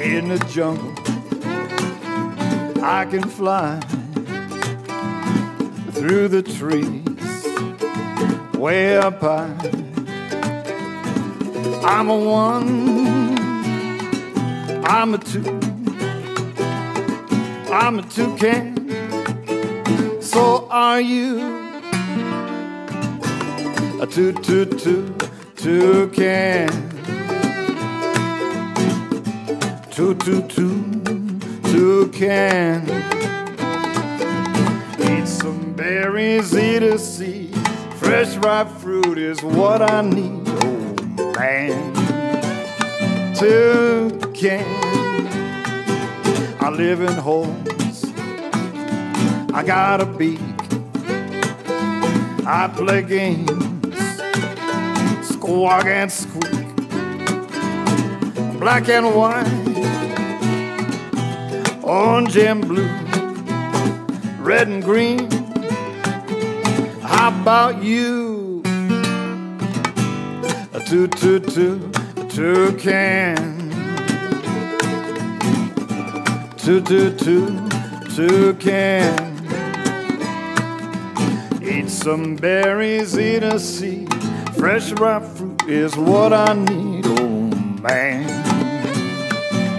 in the jungle. I can fly through the trees way up high. I'm a one, I'm a two, I'm a toucan. So are you a two, two, two, toucan? Two, two, two, toucan. Eat some berries, eat a seed. Fresh ripe fruit is what I need. Oh man, toucan. I live in holes. I got a beak. I play games, squawk and squeak, black and white, orange and blue, red and green. How about you? A two, two, two, a toucan. Two, two, two, toucan. Eat some berries, eat a seed. Fresh ripe fruit is what I need. Oh man,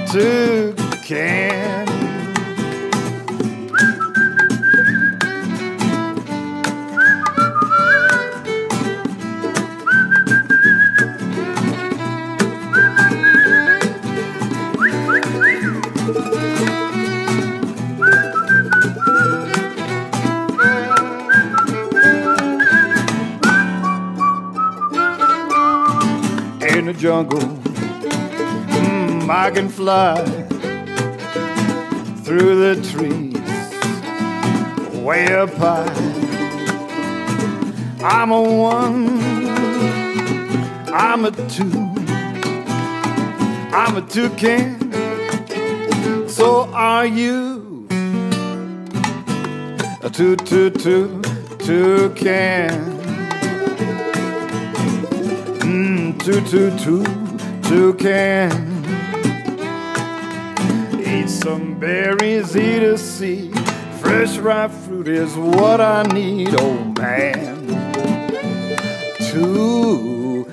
toucan. In the jungle. Mm, I can fly through the trees way up high. I'm a one, I'm a two, I'm a toucan. So are you a two, two, two, toucan? Mm, two, two, two, toucan. Eat some berries, eat a seed. Fresh ripe fruit is what I need, oh man. Toucan.